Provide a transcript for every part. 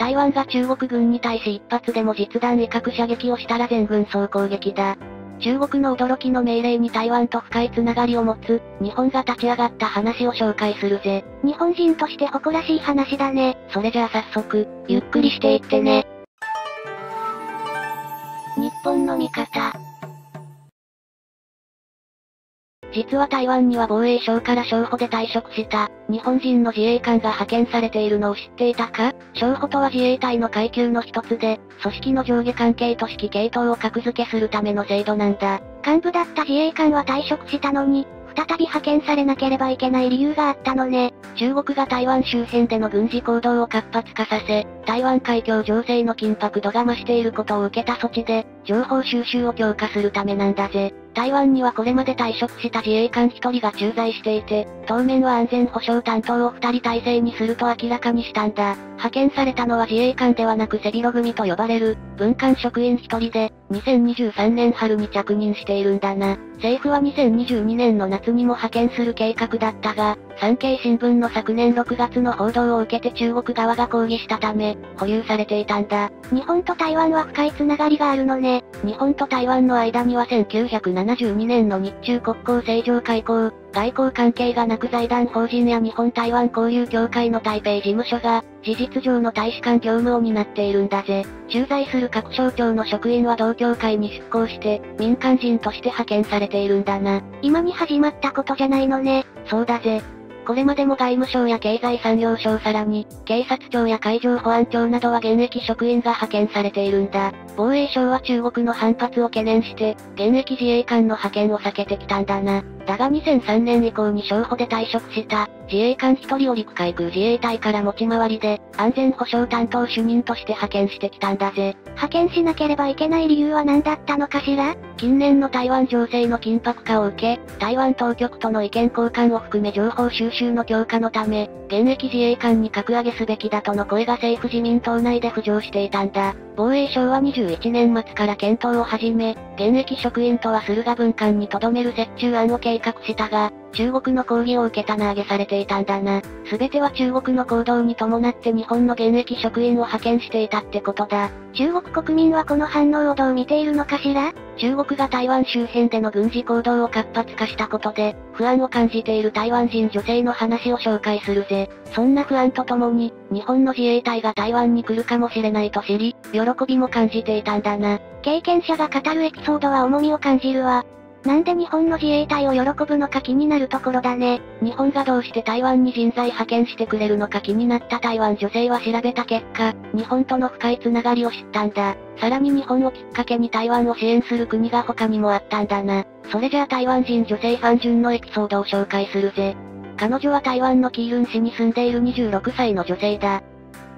台湾が中国軍に対し一発でも実弾威嚇射撃をしたら全軍総攻撃だ。中国の驚きの命令に台湾と深いつながりを持つ、日本が立ち上がった話を紹介するぜ。日本人として誇らしい話だね。それじゃあ早速、ゆっくりしていってね。日本の味方。実は台湾には防衛省から省補で退職した、日本人の自衛官が派遣されているのを知っていたか？省補とは自衛隊の階級の一つで、組織の上下関係と指揮系統を格付けするための制度なんだ。幹部だった自衛官は退職したのに、再び派遣されなければいけない理由があったのね。中国が台湾周辺での軍事行動を活発化させ、台湾海峡情勢の緊迫度が増していることを受けた措置で、情報収集を強化するためなんだぜ。台湾にはこれまで退職した自衛官1人が駐在していて、当面は安全保障担当を2人体制にすると明らかにしたんだ。派遣されたのは自衛官ではなく背広組と呼ばれる、文官職員1人で、2023年春に着任しているんだな。政府は2022年の夏にも派遣する計画だったが、産経新聞の昨年6月の報道を受けて中国側が抗議したため、保留されていたんだ。日本と台湾は深いつながりがあるのね。日本と台湾の間には1972年の日中国交正常開交、外交関係がなく財団法人や日本台湾交流協会の台北事務所が、事実上の大使館業務を担っているんだぜ。駐在する各省庁の職員は同協会に出向して、民間人として派遣されているんだな。今に始まったことじゃないのね。そうだぜ。これまでも外務省や経済産業省さらに、警察庁や海上保安庁などは現役職員が派遣されているんだ。防衛省は中国の反発を懸念して、現役自衛官の派遣を避けてきたんだな。だが2003年以降に証拠で退職した、自衛官一人を陸海空自衛隊から持ち回りで、安全保障担当主任として派遣してきたんだぜ。派遣しなければいけない理由は何だったのかしら？近年の台湾情勢の緊迫化を受け、台湾当局との意見交換を含め情報収集の強化のため、現役自衛官に格上げすべきだとの声が政府自民党内で浮上していたんだ。防衛省は21年末から検討を始め、現役職員とは駿河文官に留める折衷案を計画したが、中国の抗議を受けたな上げされていたんだな。すべては中国の行動に伴って日本の現役職員を派遣していたってことだ。中国国民はこの反応をどう見ているのかしら？中国が台湾周辺での軍事行動を活発化したことで、不安を感じている台湾人女性の話を紹介するぜ。そんな不安とともに、日本の自衛隊が台湾に来るかもしれないと知り、喜びも感じていたんだな。経験者が語るエピソードは重みを感じるわ。なんで日本の自衛隊を喜ぶのか気になるところだね。日本がどうして台湾に人材派遣してくれるのか気になった台湾女性は調べた結果、日本との深いつながりを知ったんだ。さらに日本をきっかけに台湾を支援する国が他にもあったんだな。それじゃあ台湾人女性ファン順のエピソードを紹介するぜ。彼女は台湾のキールン市に住んでいる26歳の女性だ。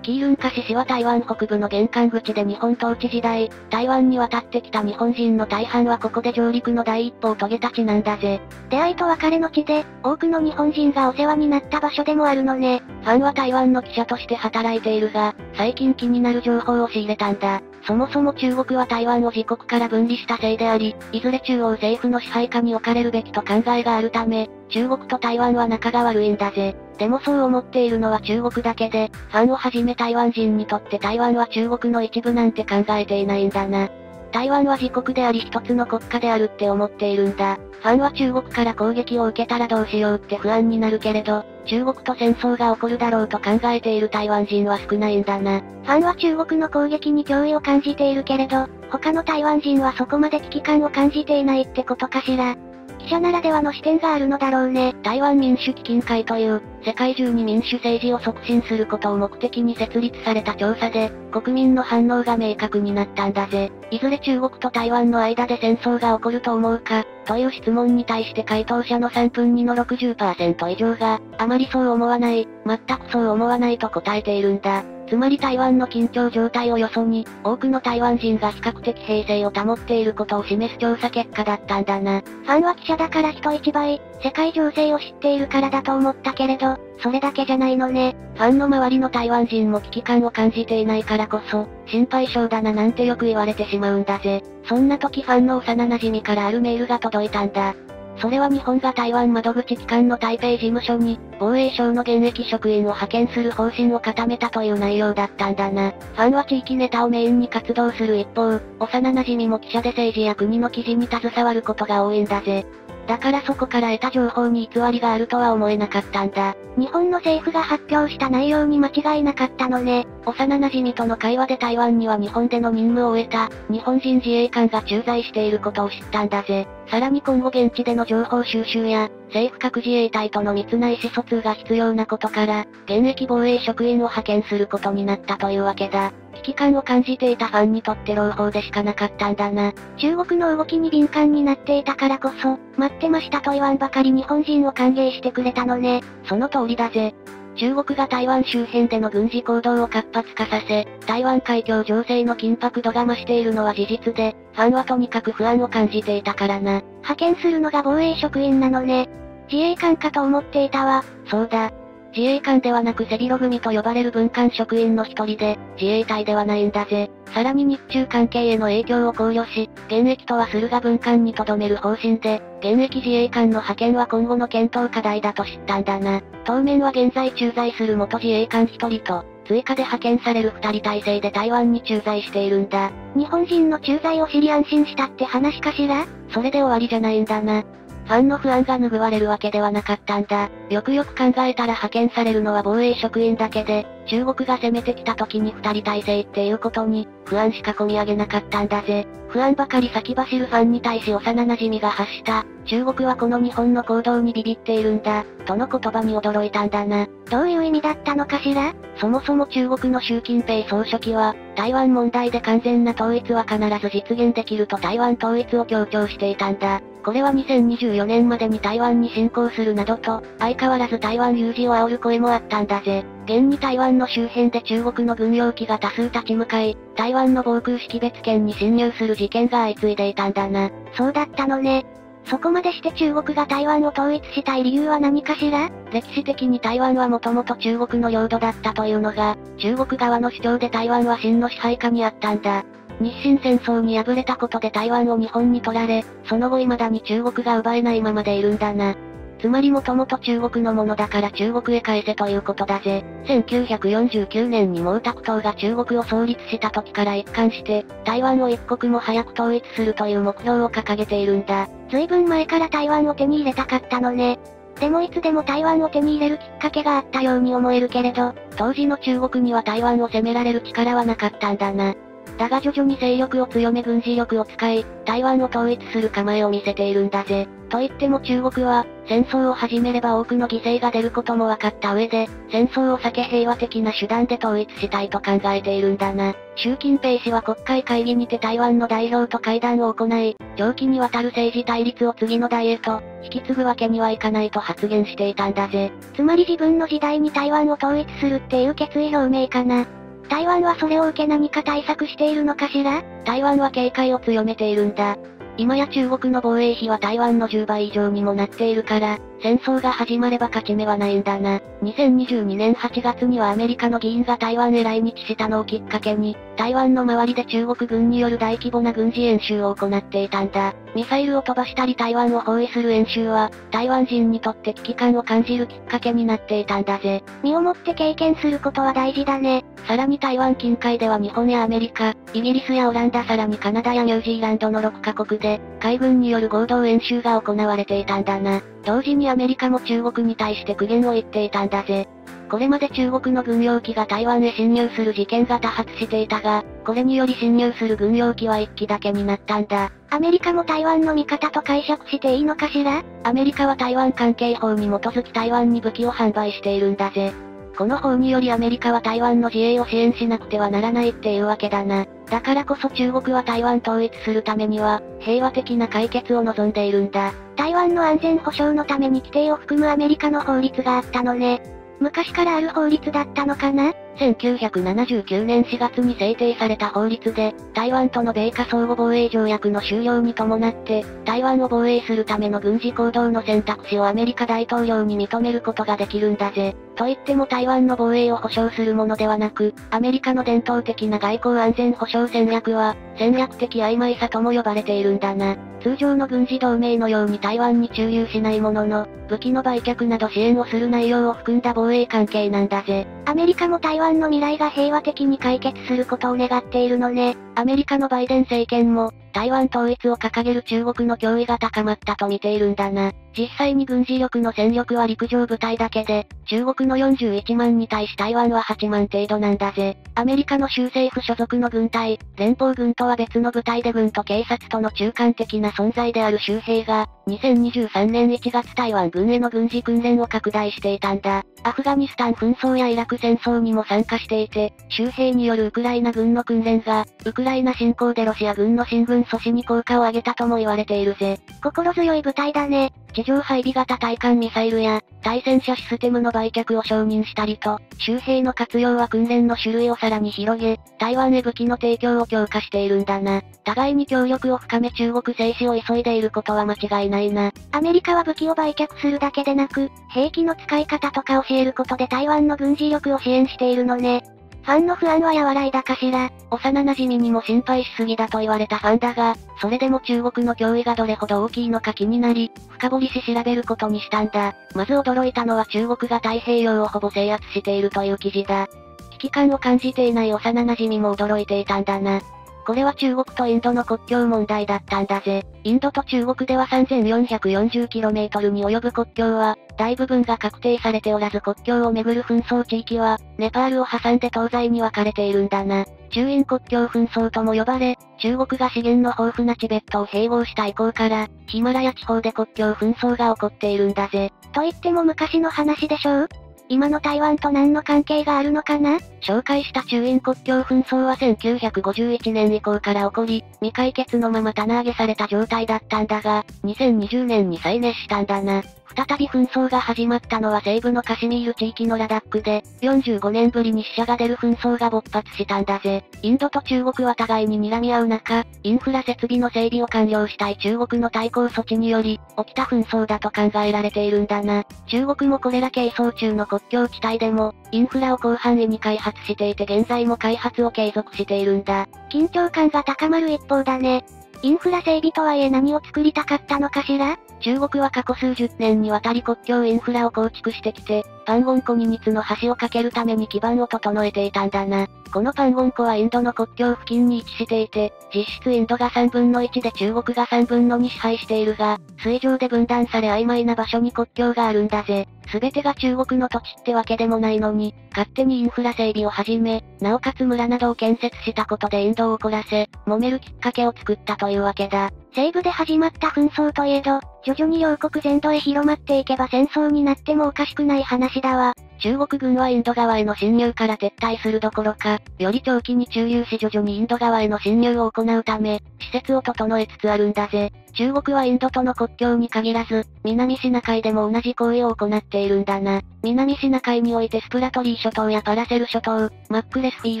キールンカシシは台湾北部の玄関口で日本統治時代、台湾に渡ってきた日本人の大半はここで上陸の第一歩を遂げた地なんだぜ。出会いと別れの地で、多くの日本人がお世話になった場所でもあるのね。ファンは台湾の記者として働いているが、最近気になる情報を仕入れたんだ。そもそも中国は台湾を自国から分離したせいであり、いずれ中央政府の支配下に置かれるべきと考えがあるため、中国と台湾は仲が悪いんだぜ。でもそう思っているのは中国だけで、ファンをはじめ台湾人にとって台湾は中国の一部なんて考えていないんだな。台湾は自国であり一つの国家であるって思っているんだ。ファンは中国から攻撃を受けたらどうしようって不安になるけれど、中国と戦争が起こるだろうと考えている台湾人は少ないんだな。ファンは中国の攻撃に脅威を感じているけれど、他の台湾人はそこまで危機感を感じていないってことかしら。記者ならではの視点があるのだろうね。台湾民主基金会という、世界中に民主政治を促進することを目的に設立された調査で、国民の反応が明確になったんだぜ。いずれ中国と台湾の間で戦争が起こると思うかという質問に対して回答者の3分2の60%以上が、あまりそう思わない、全くそう思わないと答えているんだ。つまり台湾の緊張状態をよそに、多くの台湾人が比較的平静を保っていることを示す調査結果だったんだな。ファンは記者だから人一倍、世界情勢を知っているからだと思ったけれど、それだけじゃないのね。ファンの周りの台湾人も危機感を感じていないからこそ、心配性だななんてよく言われてしまうんだぜ。そんな時ファンの幼馴染からあるメールが届いたんだ。それは日本が台湾窓口機関の台北事務所に、防衛省の現役職員を派遣する方針を固めたという内容だったんだな。ファンは地域ネタをメインに活動する一方、幼馴染も記者で政治や国の記事に携わることが多いんだぜ。だからそこから得た情報に偽りがあるとは思えなかったんだ。日本の政府が発表した内容に間違いなかったのね。幼馴染との会話で台湾には日本での任務を終えた、日本人自衛官が駐在していることを知ったんだぜ。さらに今後現地での情報収集や、政府各自衛隊との密な意思疎通が必要なことから、現役防衛職員を派遣することになったというわけだ。危機感を感じていたファンにとって朗報でしかなかったんだな。中国の動きに敏感になっていたからこそ、待ってましたと言わんばかり日本人を歓迎してくれたのね。その通りだぜ。中国が台湾周辺での軍事行動を活発化させ、台湾海峡情勢の緊迫度が増しているのは事実で、ファンはとにかく不安を感じていたからな。派遣するのが防衛職員なのね。自衛官かと思っていたわ。そうだ。自衛官ではなく背広組と呼ばれる文官職員の一人で、自衛隊ではないんだぜ。さらに日中関係への影響を考慮し、現役とはするが文官に留める方針で、現役自衛官の派遣は今後の検討課題だと知ったんだな。当面は現在駐在する元自衛官一人と、追加で派遣される二人体制で台湾に駐在しているんだ。日本人の駐在を知り安心したって話かしら？それで終わりじゃないんだな。ファンの不安が拭われるわけではなかったんだ。よくよく考えたら派遣されるのは防衛職員だけで、中国が攻めてきた時に二人体制っていうことに、不安しか込み上げなかったんだぜ。不安ばかり先走るファンに対し幼馴染が発した、中国はこの日本の行動にビビっているんだ、との言葉に驚いたんだな。どういう意味だったのかしら？そもそも中国の習近平総書記は、台湾問題で完全な統一は必ず実現できると台湾統一を強調していたんだ。これは2024年までに台湾に侵攻するなどと、相変わらず台湾有事を煽る声もあったんだぜ。現に台湾の周辺で中国の軍用機が多数立ち向かい、台湾の防空識別圏に侵入する事件が相次いでいたんだな。そうだったのね。そこまでして中国が台湾を統一したい理由は何かしら？歴史的に台湾はもともと中国の領土だったというのが、中国側の主張で台湾は真の支配下にあったんだ。日清戦争に敗れたことで台湾を日本に取られ、その後未だに中国が奪えないままでいるんだな。つまりもともと中国のものだから中国へ返せということだぜ。1949年に毛沢東が中国を創立した時から一貫して、台湾を一国も早く統一するという目標を掲げているんだ。随分前から台湾を手に入れたかったのね。でもいつでも台湾を手に入れるきっかけがあったように思えるけれど、当時の中国には台湾を攻められる力はなかったんだな。だが徐々に勢力を強め軍事力を使い、台湾を統一する構えを見せているんだぜ。と言っても中国は、戦争を始めれば多くの犠牲が出ることも分かった上で、戦争を避け平和的な手段で統一したいと考えているんだな。習近平氏は国会会議にて台湾の代表と会談を行い、長期にわたる政治対立を次の代へと、引き継ぐわけにはいかないと発言していたんだぜ。つまり自分の時代に台湾を統一するっていう決意表明かな。台湾はそれを受け何か対策しているのかしら？台湾は警戒を強めているんだ。今や中国の防衛費は台湾の10倍以上にもなっているから、戦争が始まれば勝ち目はないんだな。2022年8月にはアメリカの議員が台湾へ来日したのをきっかけに、台湾の周りで中国軍による大規模な軍事演習を行っていたんだ。ミサイルを飛ばしたり台湾を包囲する演習は、台湾人にとって危機感を感じるきっかけになっていたんだぜ。身をもって経験することは大事だね。さらに台湾近海では日本やアメリカ、イギリスやオランダさらにカナダやニュージーランドの6カ国で、海軍による合同演習が行われていたんだな。同時にアメリカも中国に対して苦言を言っていたんだぜ。これまで中国の軍用機が台湾へ侵入する事件が多発していたが、これにより侵入する軍用機は1機だけになったんだ。アメリカも台湾の味方と解釈していいのかしら？アメリカは台湾関係法に基づき台湾に武器を販売しているんだぜ。この法によりアメリカは台湾の自衛を支援しなくてはならないっていうわけだな。だからこそ中国は台湾統一するためには、平和的な解決を望んでいるんだ。台湾の安全保障のために規定を含むアメリカの法律があったのね。昔からある法律だったのかな？1979年4月に制定された法律で、台湾との米火相互防衛条約の終了に伴って、台湾を防衛するための軍事行動の選択肢をアメリカ大統領に認めることができるんだぜ。と言っても台湾の防衛を保障するものではなく、アメリカの伝統的な外交安全保障戦略は、戦略的曖昧さとも呼ばれているんだな。通常の軍事同盟のように台湾に駐留しないものの、武器の売却など支援をする内容を含んだ防衛関係なんだぜ。アメリカも台湾湾の未来が平和的に解決することを願っているのね。アメリカのバイデン政権も、台湾統一を掲げる中国の脅威が高まったと見ているんだな。実際に軍事力の戦力は陸上部隊だけで、中国の41万に対し台湾は8万程度なんだぜ。アメリカの州政府所属の軍隊、連邦軍とは別の部隊で軍と警察との中間的な存在である州兵が、2023年1月台湾軍への軍事訓練を拡大していたんだ。アフガニスタン紛争やイラク戦争にも参加していて、州兵によるウクライナ軍の訓練が、ウクライナ侵攻でロシア軍の進軍阻止に効果を上げたとも言われているぜ。心強い部隊だね。地上配備型対艦ミサイルや、対戦車システムの売却を承認したりと、周兵の活用は訓練の種類をさらに広げ、台湾へ武器の提供を強化しているんだな。互いに協力を深め中国製紙を急いでいることは間違いないな。アメリカは武器を売却するだけでなく、兵器の使い方とか教えることで台湾の軍事力を支援しているのね。ファンの不安は和らいだかしら。幼馴染にも心配しすぎだと言われたファンだが、それでも中国の脅威がどれほど大きいのか気になり、深掘りし調べることにしたんだ。まず驚いたのは中国が太平洋をほぼ制圧しているという記事だ。危機感を感じていない幼馴染も驚いていたんだな。これは中国とインドの国境問題だったんだぜ。インドと中国では 3440km に及ぶ国境は、大部分が確定されておらず国境をめぐる紛争地域は、ネパールを挟んで東西に分かれているんだな。中印国境紛争とも呼ばれ、中国が資源の豊富なチベットを併合した以降から、ヒマラヤ地方で国境紛争が起こっているんだぜ。と言っても昔の話でしょう？今の台湾と何の関係があるのかな？紹介した中印国境紛争は1951年以降から起こり、未解決のまま棚上げされた状態だったんだが、2020年に再熱したんだな。再び紛争が始まったのは西部のカシミール地域のラダックで、45年ぶりに死者が出る紛争が勃発したんだぜ。インドと中国は互いに睨み合う中、インフラ設備の整備を完了したい中国の対抗措置により、起きた紛争だと考えられているんだな。中国もこれら係争中の国境地帯でも、インフラを広範囲に開発していて現在も開発を継続しているんだ。緊張感が高まる一方だね。インフラ整備とはいえ何を作りたかったのかしら？中国は過去数十年にわたり国境インフラを構築してきて、パンゴン湖に2つの橋を架けるために基盤を整えていたんだな。このパンゴン湖はインドの国境付近に位置していて、実質インドが3分の1で中国が3分の2支配しているが、水上で分断され曖昧な場所に国境があるんだぜ。すべてが中国の土地ってわけでもないのに、勝手にインフラ整備を始め、なおかつ村などを建設したことでインドを怒らせ、揉めるきっかけを作ったというわけだ。西部で始まった紛争といえど、徐々に両国全土へ広まっていけば戦争になってもおかしくない話橋田は。中国軍はインド側への侵入から撤退するどころか、より長期に駐留し徐々にインド側への侵入を行うため、施設を整えつつあるんだぜ。中国はインドとの国境に限らず、南シナ海でも同じ行為を行っているんだな。南シナ海においてスプラトリー諸島やパラセル諸島、マックレスフィー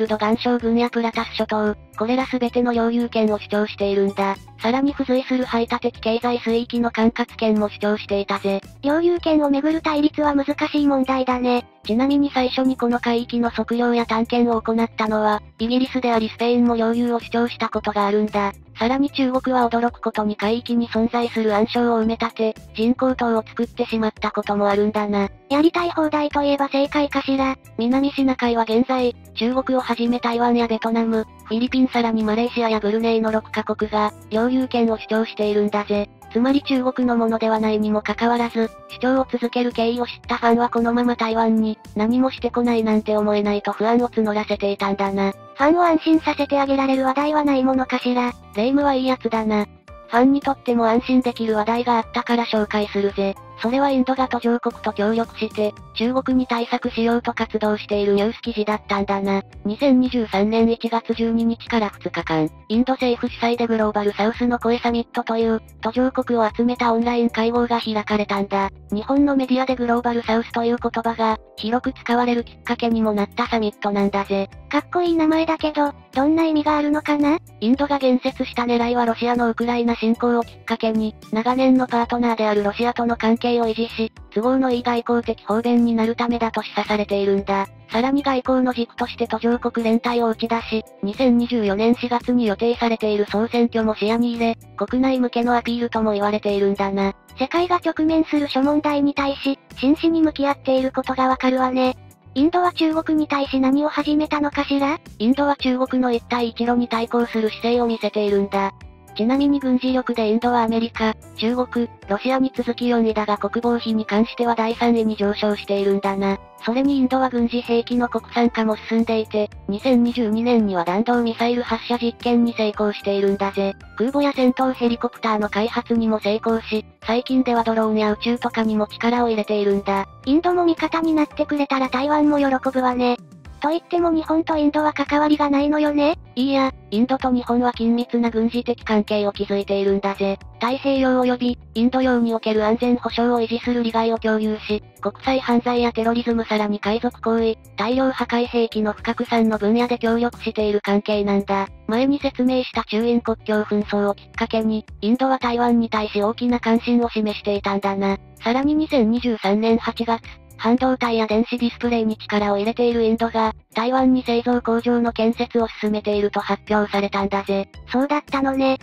ルド岩礁群やプラタス諸島、これらすべての領有権を主張しているんだ。さらに付随する排他的経済水域の管轄権も主張していたぜ。領有権をめぐる対立は難しい問題だね。ちなみに最初にこの海域の測量や探検を行ったのは、イギリスでありスペインも領有を主張したことがあるんだ。さらに中国は驚くことに海域に存在する暗礁を埋め立て、人工島を作ってしまったこともあるんだな。やりたい放題といえば正解かしら。南シナ海は現在、中国をはじめ台湾やベトナム、フィリピンさらにマレーシアやブルネイの6カ国が、領有権を主張しているんだぜ。つまり中国のものではないにもかかわらず、主張を続ける経緯を知ったファンはこのまま台湾に、何もしてこないなんて思えないと不安を募らせていたんだな。ファンを安心させてあげられる話題はないものかしら。レイムはいいやつだな。ファンにとっても安心できる話題があったから紹介するぜ。それはインドが途上国と協力して、中国に対策しようと活動しているニュース記事だったんだな。2023年1月12日から2日間、インド政府主催でグローバルサウスの声サミットという、途上国を集めたオンライン会合が開かれたんだ。日本のメディアでグローバルサウスという言葉が、広く使われるきっかけにもなったサミットなんだぜ。かっこいい名前だけど、どんな意味があるのかな？インドが言説した狙いはロシアのウクライナ侵攻をきっかけに、長年のパートナーであるロシアとの関係を維持し、都合のいい外交的方便になるためだと示唆されているんだ。さらに外交の軸として途上国連帯を打ち出し、2024年4月に予定されている総選挙も視野に入れ、国内向けのアピールとも言われているんだな。世界が直面する諸問題に対し、真摯に向き合っていることがわかるわね。インドは中国に対し何を始めたのかしら？インドは中国の一帯一路に対抗する姿勢を見せているんだ。ちなみに軍事力でインドはアメリカ、中国、ロシアに続き4位だが国防費に関しては第3位に上昇しているんだな。それにインドは軍事兵器の国産化も進んでいて、2022年には弾道ミサイル発射実験に成功しているんだぜ。空母や戦闘ヘリコプターの開発にも成功し、最近ではドローンや宇宙とかにも力を入れているんだ。インドも味方になってくれたら台湾も喜ぶわね。と言っても日本とインドは関わりがないのよねいいや、インドと日本は緊密な軍事的関係を築いているんだぜ。太平洋及び、インド洋における安全保障を維持する利害を共有し、国際犯罪やテロリズムさらに海賊行為、大量破壊兵器の不拡散の分野で協力している関係なんだ。前に説明した中印国境紛争をきっかけに、インドは台湾に対し大きな関心を示していたんだな。さらに2023年8月、半導体や電子ディスプレイに力を入れているインドが、台湾に製造工場の建設を進めていると発表されたんだぜ。そうだったのね。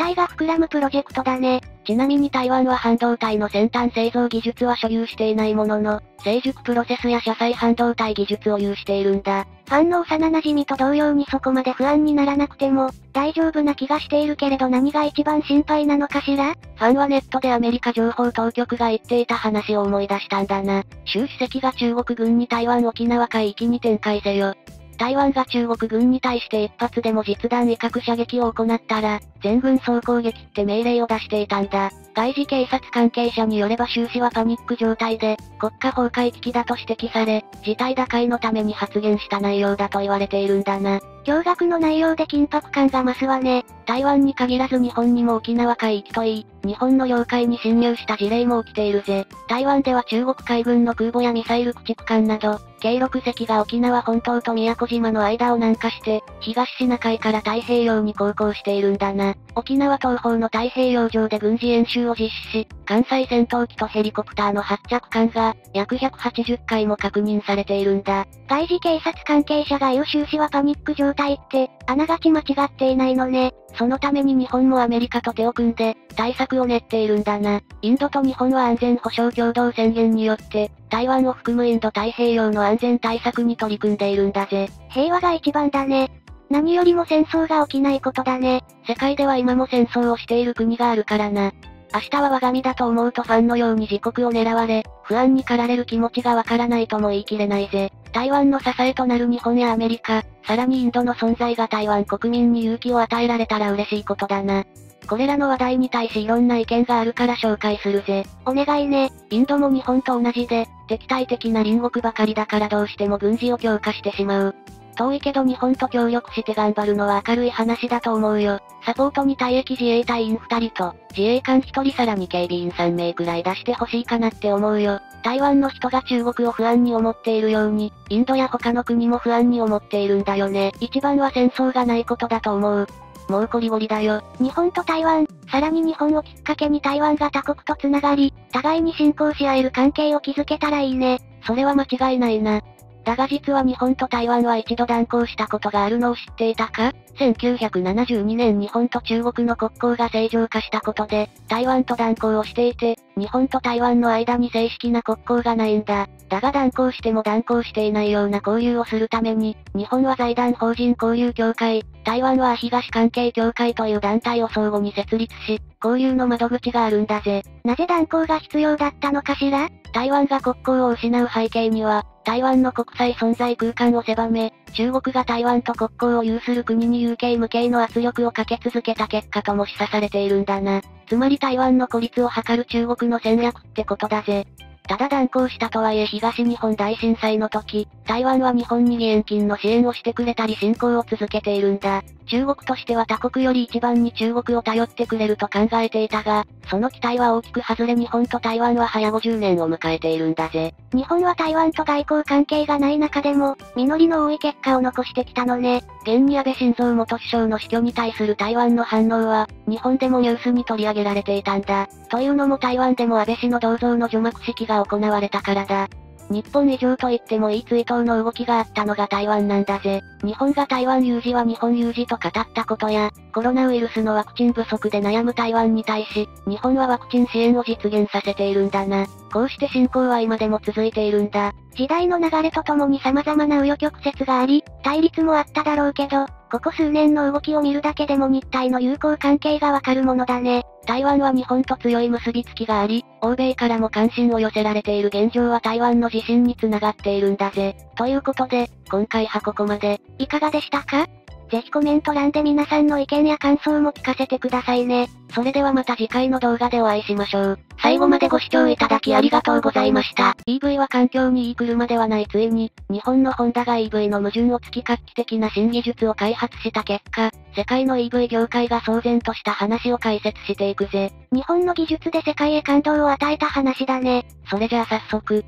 期待が膨らむプロジェクトだね。ちなみに台湾は半導体の先端製造技術は所有していないものの、成熟プロセスや車載半導体技術を有しているんだ。ファンの幼馴染と同様にそこまで不安にならなくても、大丈夫な気がしているけれど何が一番心配なのかしら？ファンはネットでアメリカ情報当局が言っていた話を思い出したんだな。習主席が中国軍に台湾沖縄海域に展開せよ。台湾が中国軍に対して一発でも実弾威嚇射撃を行ったら、全軍総攻撃って命令を出していたんだ。外事警察関係者によれば終始はパニック状態で、国家崩壊危機だと指摘され、事態打開のために発言した内容だと言われているんだな。驚愕の内容で緊迫感が増すわね。台湾に限らず日本にも沖縄海域といい、日本の領海に侵入した事例も起きているぜ。台湾では中国海軍の空母やミサイル駆逐艦など、計6隻が沖縄本島と宮古島の間を南下して、東シナ海から太平洋に航行しているんだな。沖縄東方の太平洋上で軍事演習を実施し、関西戦闘機とヘリコプターの発着艦が、約180回も確認されているんだ。外事警察関係者が言う終始はパニック状態って、あながち間違っていないのね。そのために日本もアメリカと手を組んで、対策を練っているんだな。インドと日本は安全保障共同宣言によって、台湾を含むインド太平洋の安全対策に取り組んでいるんだぜ。平和が一番だね。何よりも戦争が起きないことだね。世界では今も戦争をしている国があるからな。明日は我が身だと思うとファンのように自国を狙われ、不安に駆られる気持ちがわからないとも言い切れないぜ。台湾の支えとなる日本やアメリカ、さらにインドの存在が台湾国民に勇気を与えられたら嬉しいことだな。これらの話題に対しいろんな意見があるから紹介するぜ。お願いね。インドも日本と同じで、敵対的な隣国ばかりだからどうしても軍事を強化してしまう。遠いけど日本と協力して頑張るのは明るい話だと思うよ。サポートに退役自衛隊員2人と、自衛官1人さらに警備員3名くらい出してほしいかなって思うよ。台湾の人が中国を不安に思っているように、インドや他の国も不安に思っているんだよね。一番は戦争がないことだと思う。もうこりごりだよ。日本と台湾、さらに日本をきっかけに台湾が他国と繋がり、互いに信仰し合える関係を築けたらいいね。それは間違いないな。だが実は日本と台湾は一度断交したことがあるのを知っていたか ?1972 年日本と中国の国交が正常化したことで、台湾と断交をしていて、日本と台湾の間に正式な国交がないんだ。だが断交しても断交していないような交流をするために、日本は財団法人交流協会、台湾は東関係協会という団体を相互に設立し、交流の窓口があるんだぜ。なぜ断交が必要だったのかしら？台湾が国交を失う背景には、台湾の国際存在空間を狭め、中国が台湾と国交を有する国に有形無形の圧力をかけ続けた結果とも示唆されているんだな。つまり台湾の孤立を図る中国の戦略ってことだぜ。ただ断行したとはいえ東日本大震災の時、台湾は日本に義援金の支援をしてくれたり侵攻を続けているんだ。中国としては他国より一番に中国を頼ってくれると考えていたが、その期待は大きく外れ日本と台湾は早50年を迎えているんだぜ。日本は台湾と外交関係がない中でも、実りの多い結果を残してきたのね。現に安倍晋三元首相の死去に対する台湾の反応は、日本でもニュースに取り上げられていたんだ。というのも台湾でも安倍氏の銅像の除幕式が行われたからだ。日本以上と言ってもいい追悼の動きがあったのが台湾なんだぜ。日本が台湾有事は日本有事と語ったことや、コロナウイルスのワクチン不足で悩む台湾に対し、日本はワクチン支援を実現させているんだな。こうして侵攻は今でも続いているんだ。時代の流れとともに様々な紆余曲折があり、対立もあっただろうけど、ここ数年の動きを見るだけでも日体の友好関係がわかるものだね。台湾は日本と強い結びつきがあり、欧米からも関心を寄せられている現状は台湾の自信につながっているんだぜ。ということで、今回はここまで。いかがでしたか？ぜひコメント欄で皆さんの意見や感想も聞かせてくださいね。それではまた次回の動画でお会いしましょう。最後までご視聴いただきありがとうございました。EV は環境にいい車ではないついに、日本のホンダが EV の矛盾を突き画期的な新技術を開発した結果、世界の EV 業界が騒然とした話を解説していくぜ。日本の技術で世界へ感動を与えた話だね。それじゃあ早速、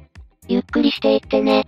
ゆっくりしていってね。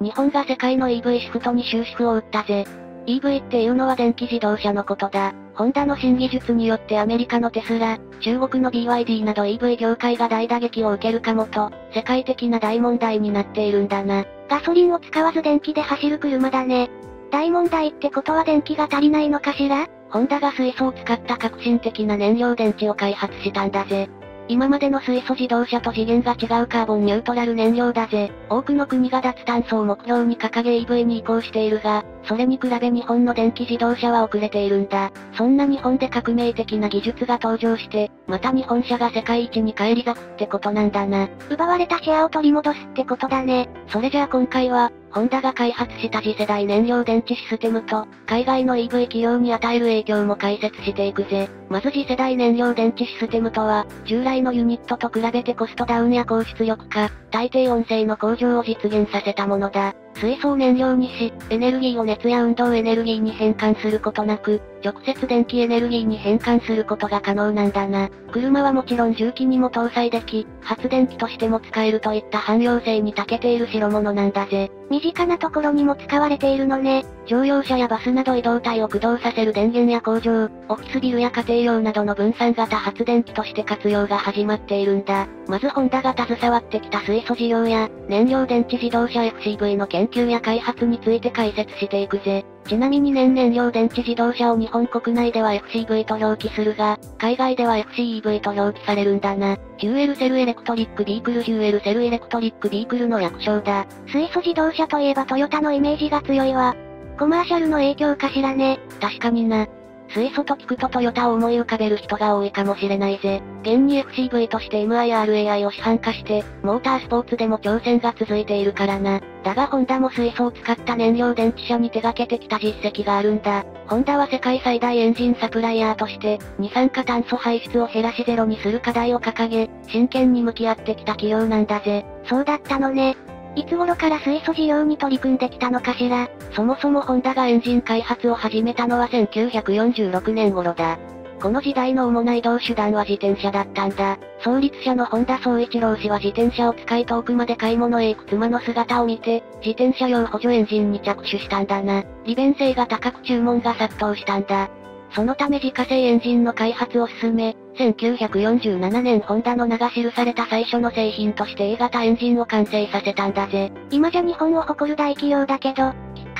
日本が世界の EV シフトに終止符を打ったぜ。EV っていうのは電気自動車のことだ。ホンダの新技術によってアメリカのテスラ、中国の BYD など EV 業界が大打撃を受けるかもと、世界的な大問題になっているんだな。ガソリンを使わず電気で走る車だね。大問題ってことは電気が足りないのかしら？ホンダが水素を使った革新的な燃料電池を開発したんだぜ。今までの水素自動車と次元が違うカーボンニュートラル燃料だぜ。多くの国が脱炭素を目標に掲げ EV に移行しているが、それに比べ日本の電気自動車は遅れているんだ。そんな日本で革命的な技術が登場して、また日本車が世界一に返り咲くってことなんだな。奪われたシェアを取り戻すってことだね。それじゃあ今回は、ホンダが開発した次世代燃料電池システムと、海外の EV 企業に与える影響も解説していくぜ。まず次世代燃料電池システムとは、従来のユニットと比べてコストダウンや高出力化、大低音声の向上を実現させたものだ。水素を燃料にし、エネルギーを熱や運動エネルギーに変換することなく、直接電気エネルギーに変換することが可能なんだな。車はもちろん重機にも搭載でき、発電機としても使えるといった汎用性に長けている代物なんだぜ。身近なところにも使われているのね。乗用車やバスなど移動体を駆動させる電源や工場、オフィスビルや家庭用などの分散型発電機として活用が始まっているんだ。まずホンダが携わってきた水水素事業や、燃料電池自動車 FCV の研究や開発について解説していくぜ。ちなみに年燃料電池自動車を日本国内では FCV と表記するが、海外では FCEV と表記されるんだな。 Fuel Cell Electric Vehicle Fuel Cell Electric Vehicle の略称だ。水素自動車といえばトヨタのイメージが強いわ。コマーシャルの影響かしらね。確かにな。水素と聞くとトヨタを思い浮かべる人が多いかもしれないぜ。現に FCV として MIRAI を市販化して、モータースポーツでも挑戦が続いているからな。だがホンダも水素を使った燃料電池車に手掛けてきた実績があるんだ。ホンダは世界最大エンジンサプライヤーとして、二酸化炭素排出を減らしゼロにする課題を掲げ、真剣に向き合ってきた企業なんだぜ。そうだったのね。いつ頃から水素事業に取り組んできたのかしらそもそもホンダがエンジン開発を始めたのは1946年頃だ。この時代の主な移動手段は自転車だったんだ。創立者の本田総一郎氏は自転車を使い遠くまで買い物へ行く妻の姿を見て、自転車用補助エンジンに着手したんだな。利便性が高く注文が殺到したんだ。そのため自家製エンジンの開発を進め、1947年ホンダの名が記された最初の製品として A 型エンジンを完成させたんだぜ。今じゃ日本を誇る大企業だけど、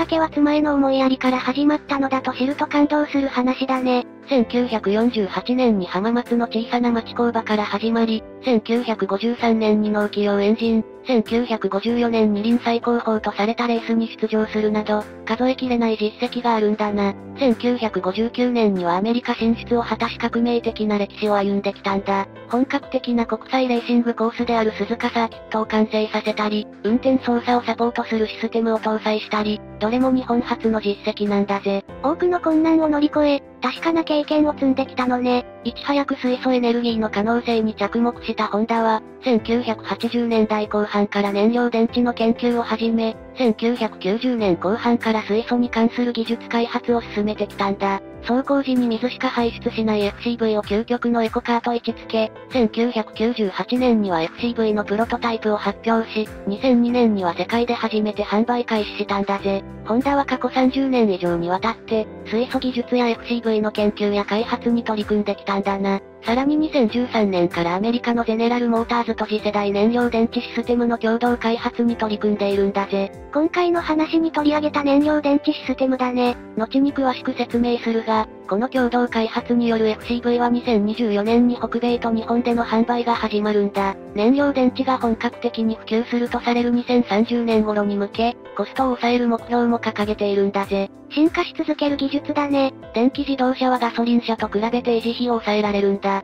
かけは妻への思いやりから始まったのだと知ると感動する話だね。1948年に浜松の小さな町工場から始まり、1953年に農機用エンジン、1954年に臨最高峰とされたレースに出場するなど、数えきれない実績があるんだな。1959年にはアメリカ進出を果たし革命的な歴史を歩んできたんだ。本格的な国際レーシングコースである鈴鹿サーキットを完成させたり、運転操作をサポートするシステムを搭載したり、どれも日本初の実績なんだぜ。多くの困難を乗り越え、確かな経験を積んできたのね。いち早く水素エネルギーの可能性に着目したホンダは、1980年代後半から燃料電池の研究を始め、1990年後半から水素に関する技術開発を進めてきたんだ。走行時に水しか排出しない FCV を究極のエコカーと位置付け、1998年には FCV のプロトタイプを発表し、2002年には世界で初めて販売開始したんだぜ。ホンダは過去30年以上にわたって、水素技術や FCV の研究や開発に取り組んできたんだな。さらに2013年からアメリカのゼネラルモーターズと次世代燃料電池システムの共同開発に取り組んでいるんだぜ。今回の話に取り上げた燃料電池システムだね。後に詳しく説明するが、この共同開発による FCV は2024年に北米と日本での販売が始まるんだ。燃料電池が本格的に普及するとされる2030年頃に向け、コストを抑える目標も掲げているんだぜ。進化し続ける技術だね。電気自動車はガソリン車と比べて維持費を抑えられるんだ。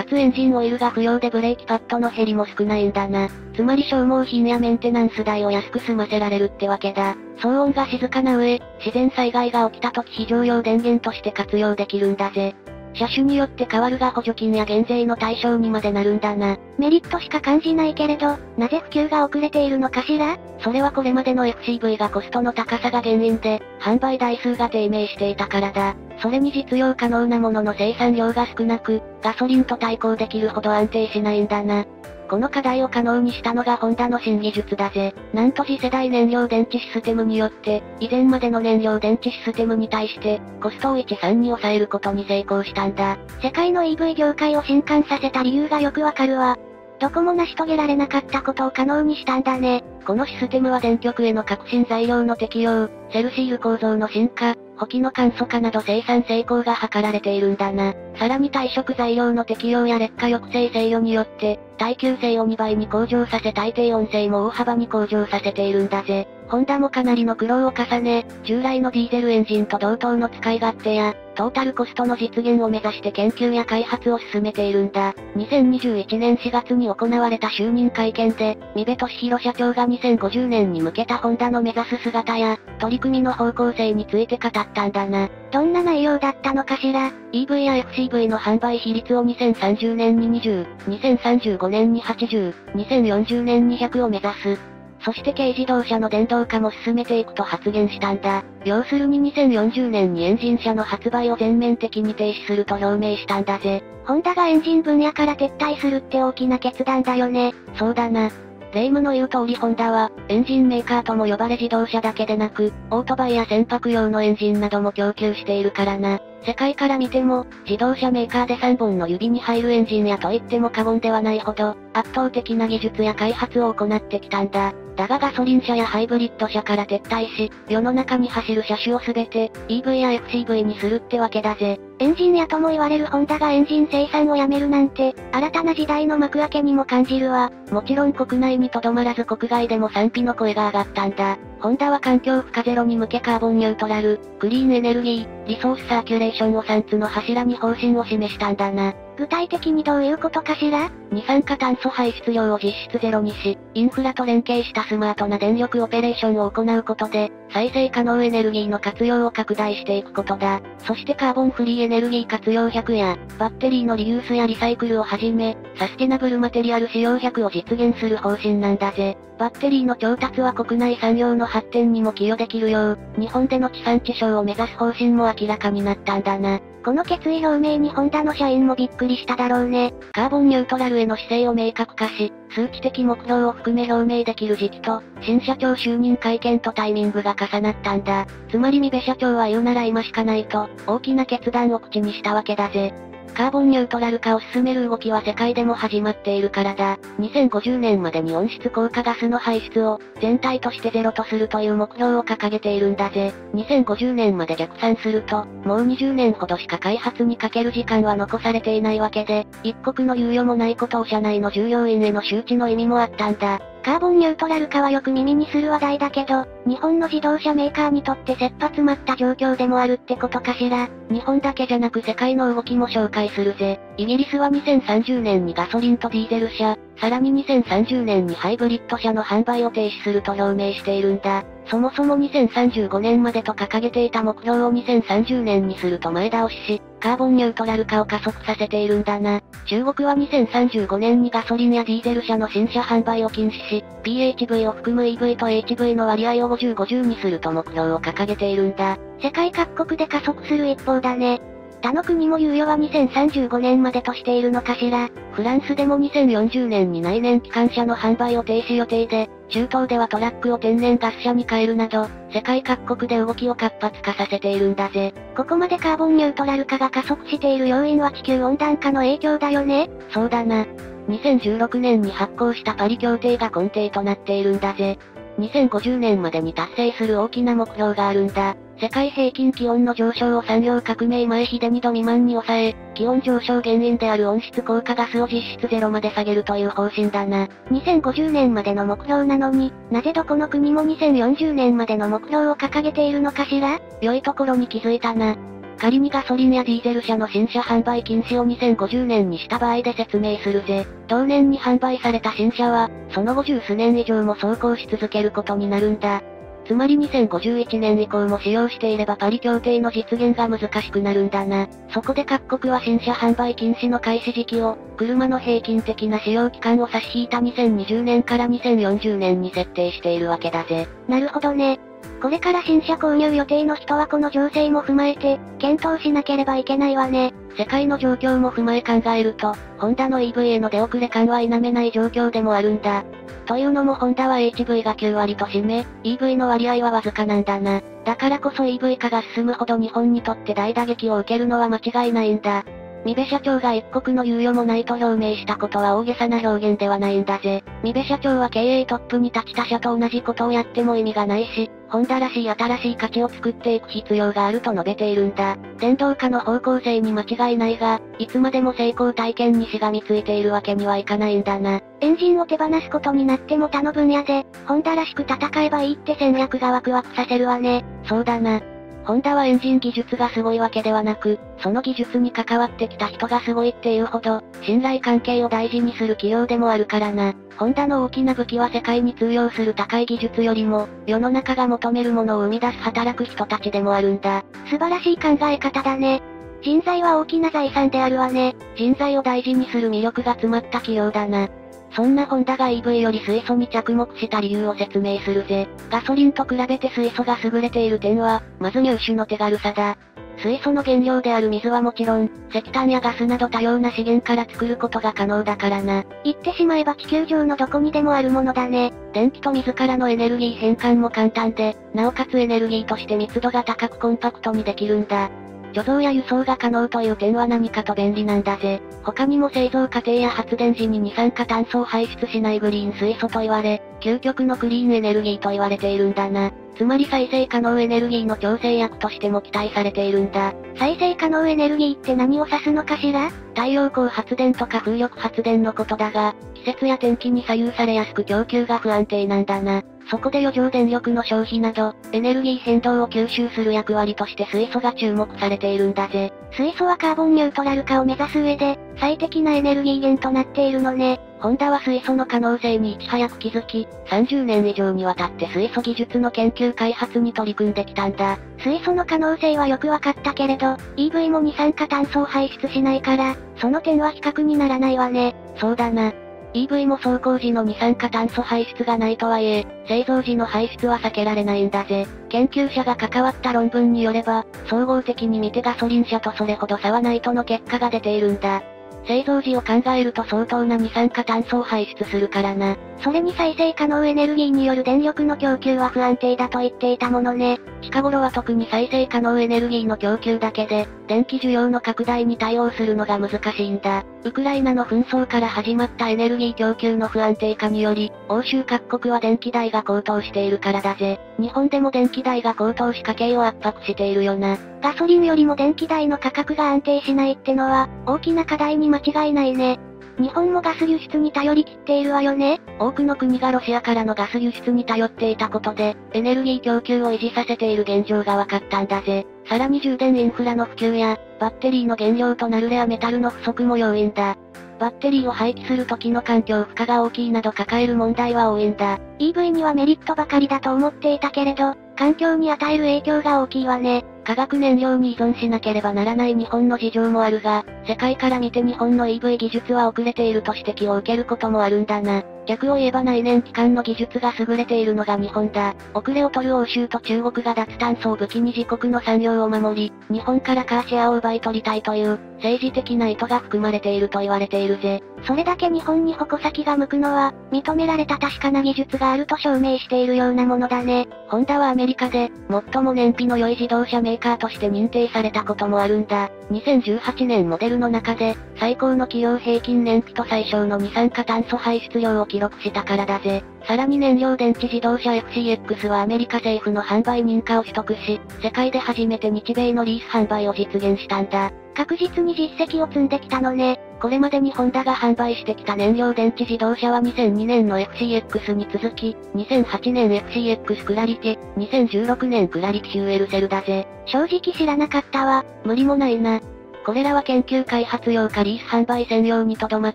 かつエンジンオイルが不要でブレーキパッドの減りも少ないんだな。つまり消耗品やメンテナンス代を安く済ませられるってわけだ。騒音が静かな上、自然災害が起きた時非常用電源として活用できるんだぜ。車種によって変わるが補助金や減税の対象にまでなるんだな。メリットしか感じないけれど、なぜ普及が遅れているのかしら？それはこれまでの FCV がコストの高さが原因で、販売台数が低迷していたからだ。それに実用可能なものの生産量が少なく、ガソリンと対抗できるほど安定しないんだな。この課題を可能にしたのがホンダの新技術だぜ。なんと次世代燃料電池システムによって、以前までの燃料電池システムに対して、コストを13に抑えることに成功したんだ。世界の EV 業界を震撼させた理由がよくわかるわ。どこも成し遂げられなかったことを可能にしたんだね。このシステムは電極への革新材料の適用、セルシール構造の進化、補機の簡素化など生産成功が図られているんだな。さらに退職材料の適用や劣化抑制制御によって、耐久性を2倍に向上させ耐低音性も大幅に向上させているんだぜ。ホンダもかなりの苦労を重ね、従来のディーゼルエンジンと同等の使い勝手や、トータルコストの実現を目指して研究や開発を進めているんだ。2021年4月に行われた就任会見で、三部俊弘社長が2050年に向けたホンダの目指す姿や、取り組みの方向性について語ったんだな。どんな内容だったのかしら ?EV や FCV の販売比率を2030年に20、2035年に80、2040年に100を目指す。そして軽自動車の電動化も進めていくと発言したんだ。要するに2040年にエンジン車の発売を全面的に停止すると表明したんだぜ。ホンダがエンジン分野から撤退するって大きな決断だよね。そうだな。霊夢の言う通りホンダは、エンジンメーカーとも呼ばれ自動車だけでなく、オートバイや船舶用のエンジンなども供給しているからな。世界から見ても、自動車メーカーで3本の指に入るエンジンやと言っても過言ではないほど、圧倒的な技術や開発を行ってきたんだ。だがガソリン車やハイブリッド車から撤退し、世の中に走る車種をすべて、EV や FCV にするってわけだぜ。エンジン屋とも言われるホンダがエンジン生産をやめるなんて、新たな時代の幕開けにも感じるわ。もちろん国内にとどまらず国外でも賛否の声が上がったんだ。ホンダは環境負荷ゼロに向けカーボンニュートラル、クリーンエネルギー、リソースサーキュレーションを3つの柱に方針を示したんだな。具体的にどういうことかしら？二酸化炭素排出量を実質ゼロにし、インフラと連携したスマートな電力オペレーションを行うことで、再生可能エネルギーの活用を拡大していくことだ。そしてカーボンフリーエネルギー活用100や、バッテリーのリユースやリサイクルをはじめ、サステナブルマテリアル使用100を実現する方針なんだぜ。バッテリーの調達は国内産業の発展にも寄与できるよう、日本での地産地消を目指す方針も明らかになったんだな。この決意表明にホンダの社員もびっくりしただろうね。カーボンニュートラルへの姿勢を明確化し、数値的目標を含め表明できる時期と、新社長就任会見とタイミングが重なったんだ。つまり三部社長は言うなら今しかないと、大きな決断を口にしたわけだぜ。カーボンニュートラル化を進める動きは世界でも始まっているからだ。2050年までに温室効果ガスの排出を全体としてゼロとするという目標を掲げているんだぜ。2050年まで逆算すると、もう20年ほどしか開発にかける時間は残されていないわけで、一刻の猶予もないことを社内の従業員への周知の意味もあったんだ。カーボンニュートラル化はよく耳にする話題だけど、日本の自動車メーカーにとって切羽詰まった状況でもあるってことかしら。日本だけじゃなく世界の動きも紹介するぜ。イギリスは2030年にガソリンとディーゼル車、さらに2030年にハイブリッド車の販売を停止すると表明しているんだ。そもそも2035年までと掲げていた目標を2030年にすると前倒しし、カーボンニュートラル化を加速させているんだな。中国は2035年にガソリンやディーゼル車の新車販売を禁止し、PHV を含む EV と HV の割合を50-50にすると目標を掲げているんだ。世界各国で加速する一方だね。他の国も猶予は2035年までとしているのかしら。フランスでも2040年に内燃機関車の販売を停止予定で、中東ではトラックを天然ガス車に変えるなど、世界各国で動きを活発化させているんだぜ。ここまでカーボンニュートラル化が加速している要因は地球温暖化の影響だよね？そうだな。2016年に発行したパリ協定が根底となっているんだぜ。2050年までに達成する大きな目標があるんだ。世界平均気温の上昇を産業革命前比で2度未満に抑え、気温上昇原因である温室効果ガスを実質ゼロまで下げるという方針だな。2050年までの目標なのに、なぜどこの国も2040年までの目標を掲げているのかしら？良いところに気づいたな。仮にガソリンやディーゼル車の新車販売禁止を2050年にした場合で説明するぜ。同年に販売された新車は、その後十数年以上も走行し続けることになるんだ。つまり2051年以降も使用していればパリ協定の実現が難しくなるんだな。そこで各国は新車販売禁止の開始時期を、車の平均的な使用期間を差し引いた2020年から2040年に設定しているわけだぜ。なるほどね。これから新車購入予定の人はこの情勢も踏まえて、検討しなければいけないわね。世界の状況も踏まえ考えると、ホンダの EV への出遅れ感は否めない状況でもあるんだ。というのもホンダは HV が9割と占め、EV の割合はわずかなんだな。だからこそ EV 化が進むほど日本にとって大打撃を受けるのは間違いないんだ。三部社長が一刻の猶予もないと表明したことは大げさな表現ではないんだぜ。三部社長は経営トップに立ち他社と同じことをやっても意味がないし、ホンダらしい新しい価値を作っていく必要があると述べているんだ。電動化の方向性に間違いないが、いつまでも成功体験にしがみついているわけにはいかないんだな。エンジンを手放すことになっても他の分野で、ホンダらしく戦えばいいって戦略がワクワクさせるわね。そうだな。ホンダはエンジン技術がすごいわけではなく、その技術に関わってきた人がすごいっていうほど、信頼関係を大事にする企業でもあるからな。ホンダの大きな武器は世界に通用する高い技術よりも、世の中が求めるものを生み出す働く人たちでもあるんだ。素晴らしい考え方だね。人材は大きな財産であるわね。人材を大事にする魅力が詰まった企業だな。そんなホンダが EV より水素に着目した理由を説明するぜ。ガソリンと比べて水素が優れている点は、まず入手の手軽さだ。水素の原料である水はもちろん、石炭やガスなど多様な資源から作ることが可能だからな。言ってしまえば地球上のどこにでもあるものだね。電気と水からのエネルギー変換も簡単で、なおかつエネルギーとして密度が高くコンパクトにできるんだ。貯蔵や輸送が可能という点は何かと便利なんだぜ。他にも製造過程や発電時に二酸化炭素を排出しないグリーン水素と言われ、究極のクリーンエネルギーと言われているんだな。つまり再生可能エネルギーの調整薬としても期待されているんだ。再生可能エネルギーって何を指すのかしら？太陽光発電とか風力発電のことだが、季節や天気に左右されやすく供給が不安定なんだな。そこで余剰電力の消費など、エネルギー変動を吸収する役割として水素が注目されているんだぜ。水素はカーボンニュートラル化を目指す上で、最適なエネルギー源となっているのね。ホンダは水素の可能性にいち早く気づき、30年以上にわたって水素技術の研究開発に取り組んできたんだ。水素の可能性はよくわかったけれど、EV も二酸化炭素を排出しないから、その点は比較にならないわね。そうだな。EV も走行時の二酸化炭素排出がないとはいえ、製造時の排出は避けられないんだぜ。研究者が関わった論文によれば、総合的に見てガソリン車とそれほど差はないとの結果が出ているんだ。製造時を考えると相当な二酸化炭素を排出するからな。それに再生可能エネルギーによる電力の供給は不安定だと言っていたものね。近頃は特に再生可能エネルギーの供給だけで、電気需要の拡大に対応するのが難しいんだ。ウクライナの紛争から始まったエネルギー供給の不安定化により、欧州各国は電気代が高騰しているからだぜ。日本でも電気代が高騰し家計を圧迫しているよな。ガソリンよりも電気代の価格が安定しないってのは、大きな課題に間違いないね。日本もガス輸出に頼り切っているわよね多くの国がロシアからのガス輸出に頼っていたことで、エネルギー供給を維持させている現状が分かったんだぜ。さらに充電インフラの普及や、バッテリーの原料となるレアメタルの不足も要因だ。バッテリーを廃棄する時の環境負荷が大きいなど抱える問題は多いんだ。EV にはメリットばかりだと思っていたけれど、環境に与える影響が大きいわね。化学燃料に依存しなければならない日本の事情もあるが、世界から見て日本の EV 技術は遅れていると指摘を受けることもあるんだな。逆を言えば内燃機関の技術が優れているのが日本だ。遅れを取る欧州と中国が脱炭素を武器に自国の産業を守り、日本からカーシェアを奪い取りたいという、政治的な意図が含まれていると言われているぜ。それだけ日本に矛先が向くのは、認められた確かな技術があると証明しているようなものだね。ホンダはアメリカで、最も燃費の良い自動車メーカーとして認定されたこともあるんだ。2018年モデルの中で、最高の企業平均燃費と最小の二酸化炭素排出量を記録したからだぜ。さらに燃料電池自動車 FCX はアメリカ政府の販売認可を取得し、世界で初めて日米のリース販売を実現したんだ。確実に実績を積んできたのね。これまでにホンダが販売してきた燃料電池自動車は2002年の FCX に続き、2008年 FCX クラリティ、2016年クラリティ UL セルだぜ。正直知らなかったわ。無理もないな。これらは研究開発用かリース販売専用にとどまっ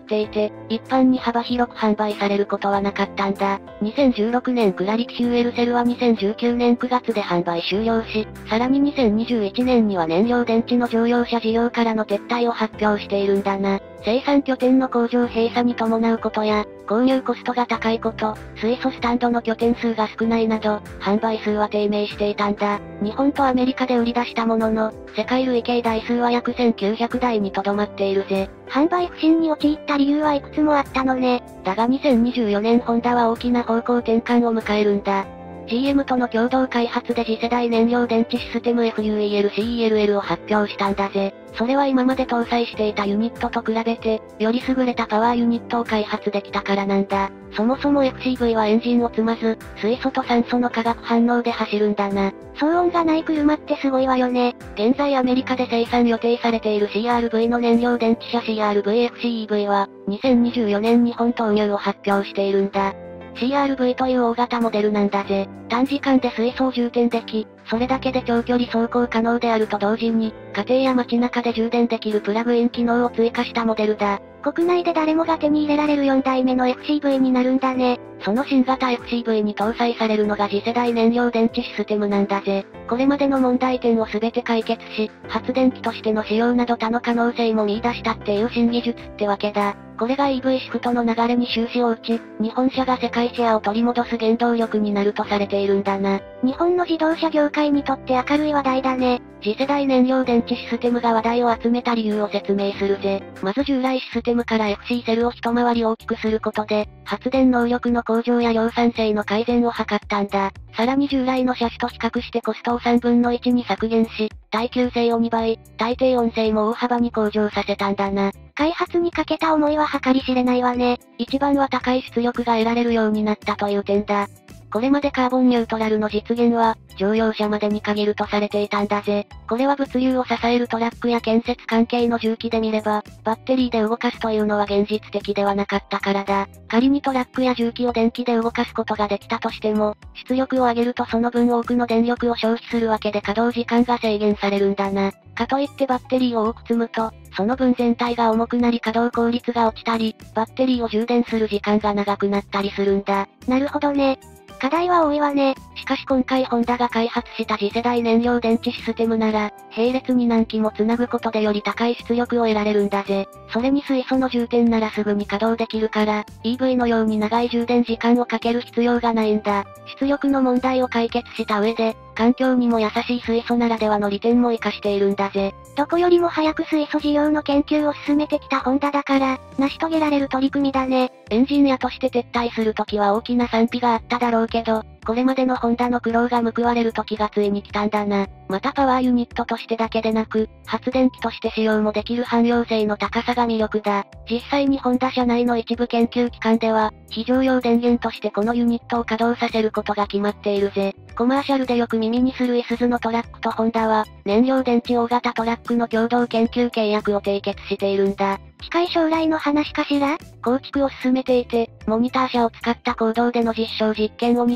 ていて、一般に幅広く販売されることはなかったんだ。2016年クラリキシュエルセルは2019年9月で販売終了し、さらに2021年には燃料電池の乗用車事業からの撤退を発表しているんだな。生産拠点の工場閉鎖に伴うことや、購入コストが高いこと、水素スタンドの拠点数が少ないなど、販売数は低迷していたんだ。日本とアメリカで売り出したものの、世界累計台数は約1900台にとどまっているぜ。販売不振に陥った理由はいくつもあったのね。だが2024年ホンダは大きな方向転換を迎えるんだ。GM との共同開発で次世代燃料電池システム FUEL-CELL を発表したんだぜ。それは今まで搭載していたユニットと比べて、より優れたパワーユニットを開発できたからなんだ。そもそも FCV はエンジンを積まず、水素と酸素の化学反応で走るんだな。騒音がない車ってすごいわよね。現在アメリカで生産予定されている CRV の燃料電池車 CRVFCEV は、2024年日本投入を発表しているんだ。CRV という大型モデルなんだぜ。短時間で水槽充填でき、それだけで長距離走行可能であると同時に、家庭や街中で充電できるプラグイン機能を追加したモデルだ。国内で誰もが手に入れられる4代目の FCV になるんだね。その新型 FCV に搭載されるのが次世代燃料電池システムなんだぜ。これまでの問題点を全て解決し、発電機としての使用など他の可能性も見出したっていう新技術ってわけだ。これが EV シフトの流れに終止を打ち、日本車が世界シェアを取り戻す原動力になるとされているんだな。日本の自動車業界にとって明るい話題だね。次世代燃料電池システムが話題を集めた理由を説明するぜ。まず従来システムから FC セルを一回り大きくすることで、発電能力の向上や量産性の改善を図ったんだ。さらに従来の車種と比較してコストを3分の1に削減し、耐久性を2倍、耐低温性も大幅に向上させたんだな。開発にかけた思いは計り知れないわね。一番は高い出力が得られるようになったという点だ。これまでカーボンニュートラルの実現は、乗用車までに限るとされていたんだぜ。これは物流を支えるトラックや建設関係の重機で見れば、バッテリーで動かすというのは現実的ではなかったからだ。仮にトラックや重機を電気で動かすことができたとしても、出力を上げるとその分多くの電力を消費するわけで稼働時間が制限されるんだな。かといってバッテリーを多く積むと、その分全体が重くなり稼働効率が落ちたり、バッテリーを充電する時間が長くなったりするんだ。なるほどね。課題は多いわね。しかし今回ホンダが開発した次世代燃料電池システムなら、並列に何機も繋ぐことでより高い出力を得られるんだぜ。それに水素の充填ならすぐに稼働できるから、EV のように長い充電時間をかける必要がないんだ。出力の問題を解決した上で、環境にも優しい水素ならではの利点も活かしているんだぜ。どこよりも早く水素事業の研究を進めてきたホンダだから、成し遂げられる取り組みだね。エンジニアとして撤退するときは大きな賛否があっただろうけど、これまでのホンダの苦労が報われる時がついに来たんだな。またパワーユニットとしてだけでなく、発電機として使用もできる汎用性の高さが魅力だ。実際にホンダ社内の一部研究機関では、非常用電源としてこのユニットを稼働させることが決まっているぜ。コマーシャルでよく耳にするイスズのトラックとホンダは、燃料電池大型トラックの共同研究契約を締結しているんだ。近い将来の話かしら？構築を進めていて、モニター車を使った行動での実証実験を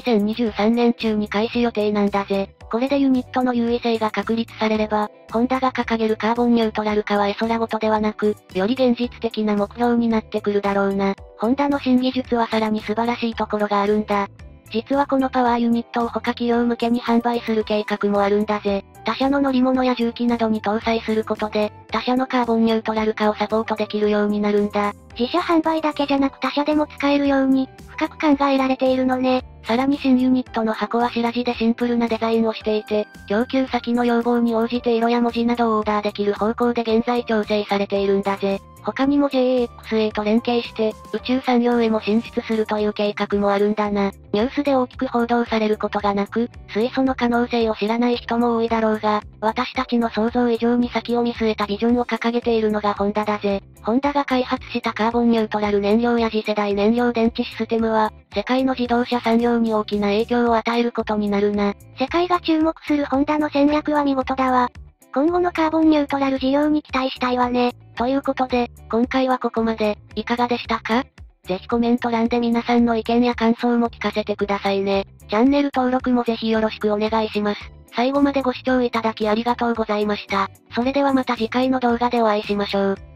2023年中に開始予定なんだぜ。これでユニットの優位性が確立されれば、ホンダが掲げるカーボンニュートラル化は絵空ごとではなく、より現実的な目標になってくるだろうな。ホンダの新技術はさらに素晴らしいところがあるんだ。実はこのパワーユニットを他企業向けに販売する計画もあるんだぜ。他社の乗り物や重機などに搭載することで、他社のカーボンニュートラル化をサポートできるようになるんだ。自社販売だけじゃなく他社でも使えるように、深く考えられているのね。さらに新ユニットの箱は白地でシンプルなデザインをしていて、供給先の要望に応じて色や文字などをオーダーできる方向で現在調整されているんだぜ。他にも JAXA と連携して、宇宙産業へも進出するという計画もあるんだな。ニュースで大きく報道されることがなく、水素の可能性を知らない人も多いだろうが、私たちの想像以上に先を見据えたビジョンを掲げているのがホンダだぜ。ホンダが開発したカーボンニュートラル燃料や次世代燃料電池システムは、世界の自動車産業に大きな影響を与えることになるな。世界が注目するホンダの戦略は見事だわ。今後のカーボンニュートラル事業に期待したいわね。ということで、今回はここまで、いかがでしたか？ぜひコメント欄で皆さんの意見や感想も聞かせてくださいね。チャンネル登録もぜひよろしくお願いします。最後までご視聴いただきありがとうございました。それではまた次回の動画でお会いしましょう。